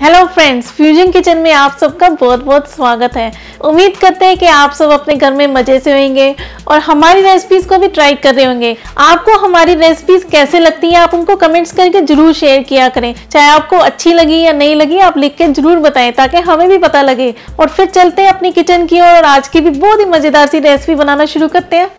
Hello friends fusion kitchen में आप सबका बहुत बहुत स्वागत है। उम्मीद करते हैं कि आप सब अपने घर में मज़े से होंगे और हमारी रेसिपीज़ को भी ट्राई कर रहे होंगे। आपको हमारी रेसिपीज़ कैसे लगती हैं, आप उनको कमेंट्स करके ज़रूर शेयर किया करें। चाहे आपको अच्छी लगी या नहीं लगी, आप लिख के ज़रूर बताएँ ताकि हमें भी पता लगे। और फिर चलते हैं अपनी किचन की और आज की भी बहुत ही मज़ेदार सी रेसिपी बनाना शुरू करते हैं।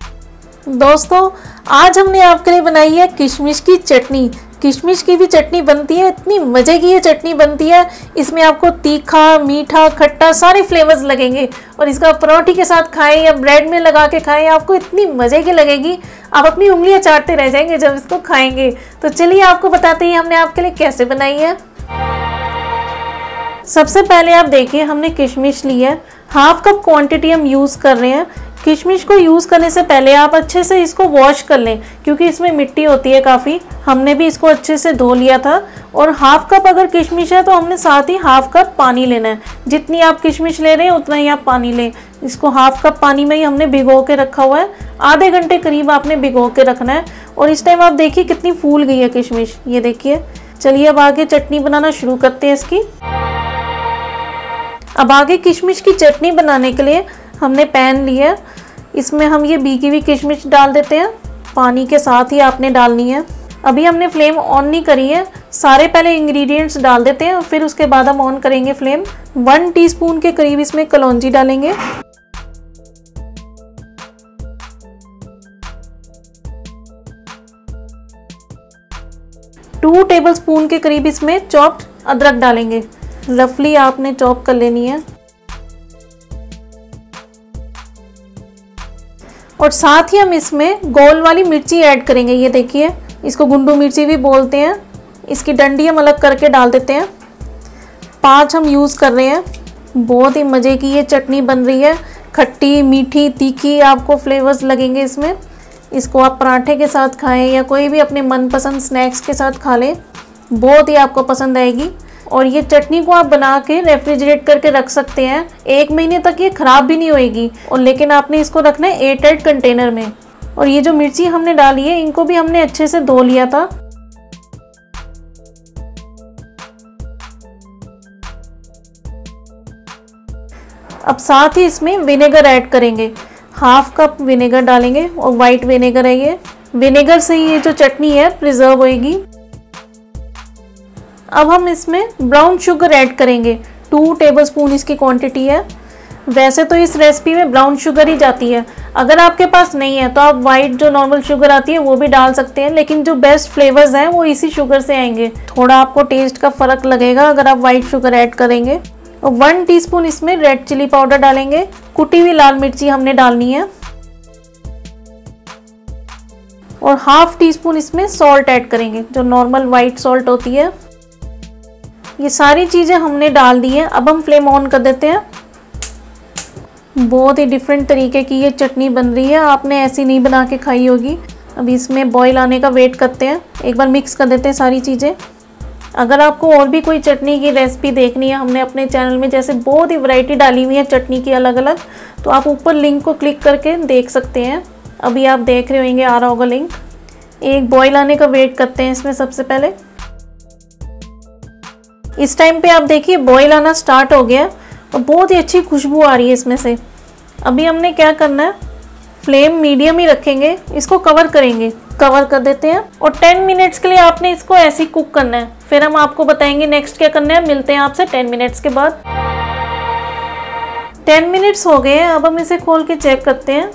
दोस्तों, आज हमने आपके लिए बनाई है किशमिश की चटनी। किशमिश की भी चटनी बनती है, इतनी मज़े की ये चटनी बनती है। इसमें आपको तीखा, मीठा, खट्टा सारे फ्लेवर्स लगेंगे। और इसका परोठी के साथ खाएँ या ब्रेड में लगा के खाएँ, आपको इतनी मज़े की लगेगी। आप अपनी उंगलियाँ चाटते रह जाएँगे जब इसको खाएँगे। तो चलिए आपको बताते हैं हमने आपके लिए कैसे बनाई है। सबसे पहले आप देखिए हमने किशमिश ली है। हाफ़ कप क्वांटिटी हम यूज़ कर रहे हैं। किशमिश को यूज़ करने से पहले आप अच्छे से इसको वॉश कर लें, क्योंकि इसमें मिट्टी होती है काफ़ी। हमने भी इसको अच्छे से धो लिया था। और हाफ़ कप अगर किशमिश है तो हमने साथ ही हाफ़ कप पानी लेना है। जितनी आप किशमिश ले रहे हैं, उतना ही आप पानी लें। इसको हाफ़ कप पानी में ही हमने भिगो के रखा हुआ है। आधे घंटे करीब आपने भिगो के रखना है। और इस टाइम आप देखिए कितनी फूल गई है किशमिश। ये देखिए। चलिए अब आगे चटनी बनाना शुरू करते हैं इसकी। अब आगे किशमिश की चटनी बनाने के लिए हमने पैन लिया। इसमें हम ये बीकी हुई किशमिश डाल देते हैं। पानी के साथ ही आपने डालनी है। अभी हमने फ्लेम ऑन नहीं करी है। सारे पहले इंग्रेडिएंट्स डाल देते हैं, फिर उसके बाद हम ऑन करेंगे फ्लेम। वन टीस्पून के करीब इसमें कलौजी डालेंगे। टू टेबलस्पून के करीब इसमें चॉप्ड अदरक डालेंगे। रफली आपने चॉप कर लेनी है। और साथ ही हम इसमें गोल वाली मिर्ची ऐड करेंगे, ये देखिए। इसको गुंडू मिर्ची भी बोलते हैं। इसकी डंडी हम अलग करके डाल देते हैं। पाँच हम यूज़ कर रहे हैं। बहुत ही मज़े की ये चटनी बन रही है। खट्टी, मीठी, तीखी आपको फ्लेवर्स लगेंगे इसमें। इसको आप पराठे के साथ खाएँ या कोई भी अपने मनपसंद स्नैक्स के साथ खा लें। बहुत ही आपको पसंद आएगी। और ये चटनी को आप बना के रेफ्रिजरेट करके रख सकते हैं। एक महीने तक ये ख़राब भी नहीं होएगी। और लेकिन आपने इसको रखना है एयर टाइट कंटेनर में। और ये जो मिर्ची हमने डाली है, इनको भी हमने अच्छे से धो लिया था। अब साथ ही इसमें विनेगर ऐड करेंगे। हाफ़ कप विनेगर डालेंगे और वाइट विनेगर है ये। विनेगर से ये जो चटनी है प्रिजर्व होएगी। अब हम इसमें ब्राउन शुगर ऐड करेंगे। टू टेबलस्पून इसकी क्वांटिटी है। वैसे तो इस रेसिपी में ब्राउन शुगर ही जाती है। अगर आपके पास नहीं है तो आप वाइट जो नॉर्मल शुगर आती है, वो भी डाल सकते हैं, लेकिन जो बेस्ट फ्लेवर्स हैं, वो इसी शुगर से आएँगे। थोड़ा आपको टेस्ट का फ़र्क लगेगा अगर आप वाइट शुगर ऐड करेंगे। और वन टीस्पून इसमें रेड चिली पाउडर डालेंगे। कुटी हुई लाल मिर्ची हमने डालनी है। और हाफ़ टी स्पून इसमें सॉल्ट ऐड करेंगे, जो नॉर्मल वाइट सॉल्ट होती है। ये सारी चीज़ें हमने डाल दी हैं। अब हम फ्लेम ऑन कर देते हैं। बहुत ही डिफरेंट तरीके की ये चटनी बन रही है। आपने ऐसी नहीं बना के खाई होगी। अभी इसमें बॉईल आने का वेट करते हैं। एक बार मिक्स कर देते हैं सारी चीज़ें। अगर आपको और भी कोई चटनी की रेसिपी देखनी है, हमने अपने चैनल में जैसे बहुत ही वैरायटी डाली हुई है चटनी की अलग अलग तो आप ऊपर लिंक को क्लिक करके देख सकते हैं। अभी आप देख रहे होंगे आ रहा होगा लिंक एक बॉईल आने का वेट करते हैं इसमें सबसे पहले। इस टाइम पे आप देखिए बॉईल आना स्टार्ट हो गया। और बहुत ही अच्छी खुशबू आ रही है इसमें से। अभी हमने क्या करना है? फ्लेम मीडियम ही रखेंगे। इसको कवर करेंगे। कवर कर देते हैं। और 10 मिनट्स के लिए आपने इसको ऐसे ही कुक करना है। फिर हम आपको बताएँगे नेक्स्ट क्या करना है। मिलते हैं आपसे 10 मिनट्स के बाद। 10 मिनट्स हो गए हैं। अब हम इसे खोल के चेक करते हैं।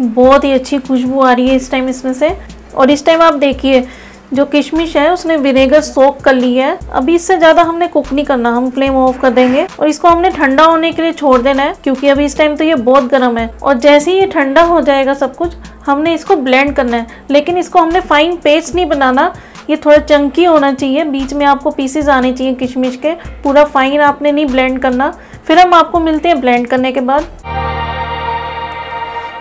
बहुत ही अच्छी खुशबू आ रही है इस टाइम इसमें से। और इस टाइम आप देखिए, जो किशमिश है, उसने विनेगर सोक कर ली है। अभी इससे ज़्यादा हमने कुक नहीं करना, हम फ्लेम ऑफ़ कर देंगे। और इसको हमने ठंडा होने के लिए छोड़ देना है, क्योंकि अभी इस टाइम तो ये बहुत गर्म है। और जैसे ही ये ठंडा हो जाएगा सब कुछ, हमने इसको ब्लेंड करना है। लेकिन इसको हमने फाइन पेस्ट नहीं बनाना, ये थोड़ा चंकी होना चाहिए। बीच में आपको पीसेज आने चाहिए किशमिश के। पूरा फाइन आपने नहीं ब्लेंड करना। फिर हम आपको मिलते हैं ब्लेंड करने के बाद।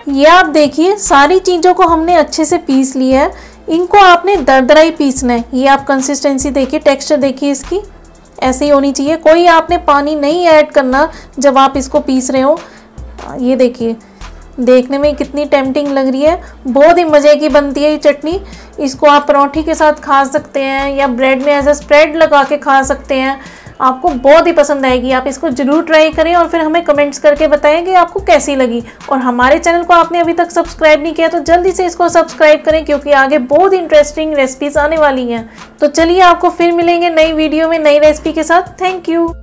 ये आप देखिए, सारी चीज़ों को हमने अच्छे से पीस लिया है। इनको आपने दरदरा ही पीसना है। ये आप कंसिस्टेंसी देखिए टेक्सचर देखिए इसकी। ऐसे ही होनी चाहिए। कोई आपने पानी नहीं ऐड करना जब आप इसको पीस रहे हो। ये देखिए, देखने में कितनी टेम्पटिंग लग रही है। बहुत ही मज़े की बनती है ये चटनी। इसको आप परौठी के साथ खा सकते हैं या ब्रेड में एज अ स्प्रेड लगा के खा सकते हैं। आपको बहुत ही पसंद आएगी। आप इसको ज़रूर ट्राई करें और फिर हमें कमेंट्स करके बताएँ कि आपको कैसी लगी। और हमारे चैनल को आपने अभी तक सब्सक्राइब नहीं किया तो जल्दी से इसको सब्सक्राइब करें क्योंकि आगे बहुत इंटरेस्टिंग रेसिपीज़ आने वाली हैं। तो चलिए आपको फिर मिलेंगे नई वीडियो में नई रेसिपी के साथ। Thank you